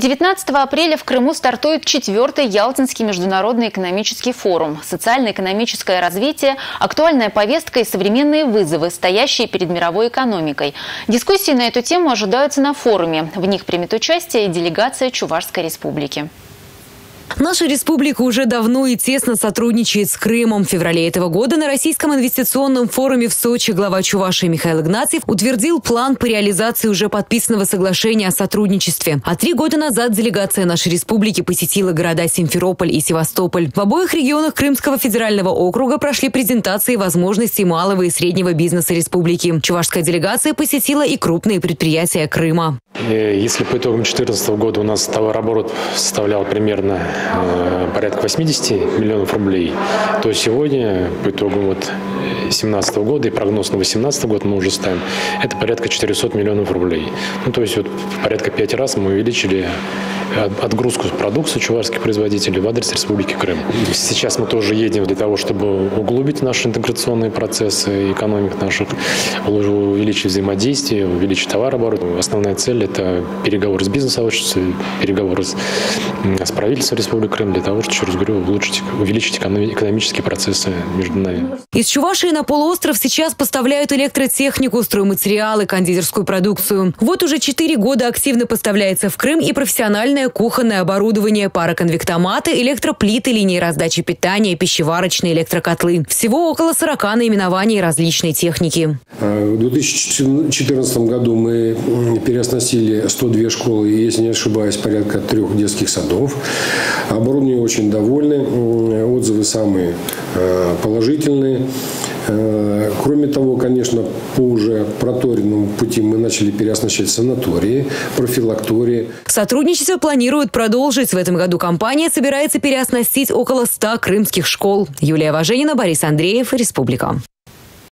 19 апреля в Крыму стартует четвертый Ялтинский международный экономический форум. Социально-экономическое развитие, актуальная повестка и современные вызовы, стоящие перед мировой экономикой. Дискуссии на эту тему ожидаются на форуме. В них примет участие и делегация Чувашской республики. Наша республика уже давно и тесно сотрудничает с Крымом. В феврале этого года на Российском инвестиционном форуме в Сочи глава Чувашии Михаил Игнатьев утвердил план по реализации уже подписанного соглашения о сотрудничестве. А три года назад делегация нашей республики посетила города Симферополь и Севастополь. В обоих регионах Крымского федерального округа прошли презентации возможностей малого и среднего бизнеса республики. Чувашская делегация посетила и крупные предприятия Крыма. Э, если по итогам 2014 года у нас товарооборот составлял примерно э, порядка 80 миллионов рублей, то сегодня по итогам вот 2017 года и прогноз на 2018 год мы уже ставим, это порядка 400 миллионов рублей. Ну, то есть вот порядка 5 раз мы увеличили отгрузку продукции чувашских производителей в адрес Республики Крым. Сейчас мы тоже едем для того, чтобы углубить наши интеграционные процессы, экономик наших, увеличить взаимодействие, увеличить товарооборот. Основная цель – это переговоры с бизнес-сообществом, переговоры с, с правительством Республики Крым для того, чтобы, еще раз говорю, улучшить, увеличить экономические процессы между нами. Из Чувашии на полуостров сейчас поставляют электротехнику, стройматериалы, кондитерскую продукцию. Вот уже четыре года активно поставляется в Крым и профессиональная специальное кухонное оборудование, пароконвектоматы, электроплиты, линии раздачи питания, пищеварочные электрокотлы. Всего около 40 наименований различной техники. В 2014 году мы переоснастили 102 школы если не ошибаюсь, порядка трех детских садов. Оборудование очень довольны, отзывы самые э, положительные. Э, кроме того, конечно, по уже проторенному пути мы начали переоснащать санатории, профилактории. Сотрудничество планируют продолжить. В этом году компания собирается переоснастить около 100 крымских школ. Юлия Важенина, Борис Андреев, Республика.